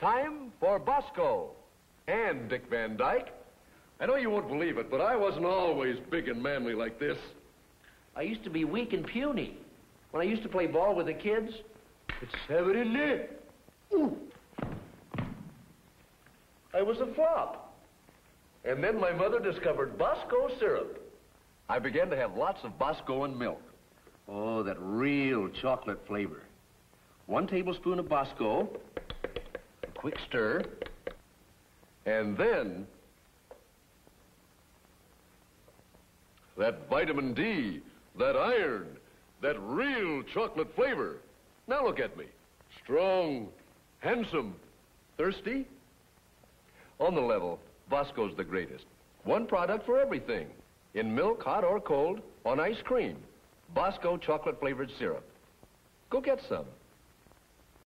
Time for Bosco and Dick Van Dyke. I know you won't believe it, but I wasn't always big and manly like this. I used to be weak and puny. When I used to play ball with the kids, it's seven in there. Ooh. I was a flop. And then my mother discovered Bosco syrup. I began to have lots of Bosco and milk. Oh, that real chocolate flavor. One tablespoon of Bosco, quick stir, And then, that vitamin D, that iron, that real chocolate flavor. Now look at me. Strong, handsome, thirsty. On the level, Bosco's the greatest. One product for everything. In milk, hot or cold, on ice cream. Bosco chocolate flavored syrup. Go get some.